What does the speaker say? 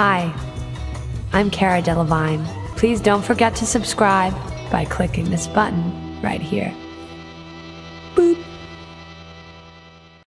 Hi, I'm Kara Delevingne. Please don't forget to subscribe by clicking this button right here. Boop.